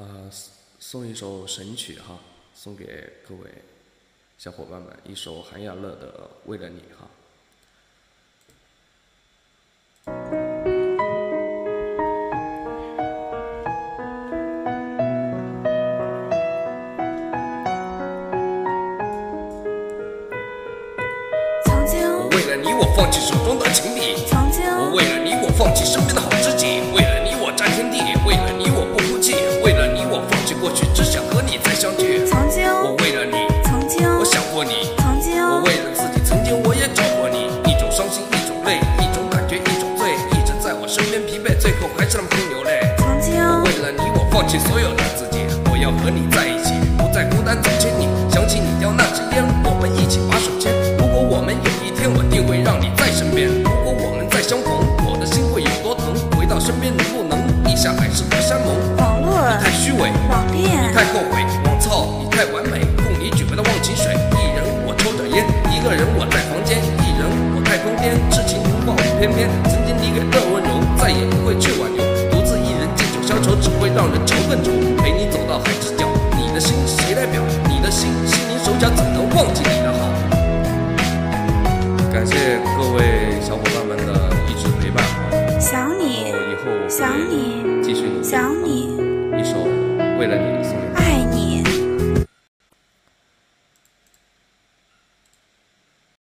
呃，送一首神曲哈，送给各位小伙伴们，一首韩雅乐的《为了你》哈。曾经，我为了你，我放弃手中的情敌；最后还是让空流泪。曾经，我为了你，我放弃所有的自己，我要和你在一起，不再孤单走千里。想起你叼那支烟，我们一起把手牵。如果我们有一天，我定会让你在身边。如果我们再相逢，我的心会有多疼？回到身边能不能地下海誓和山盟？网络，太虚伪，网恋，太后悔，我操，你太完美，供你举杯的忘情水。一人我抽着烟，一个人我在房间，一人我太疯癫，痴情如抱偏偏曾让人愁更愁。陪你走到海之角，你的心谁来表？你的心心灵手巧，怎能忘记你的好？感谢各位小伙伴们的一直陪伴，想你以后想你，继续努力。想你。